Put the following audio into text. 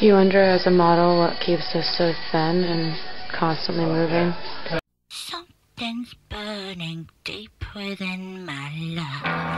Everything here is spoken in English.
You wonder, as a model, what keeps us so thin and constantly oh, moving? Something's burning deep within my love.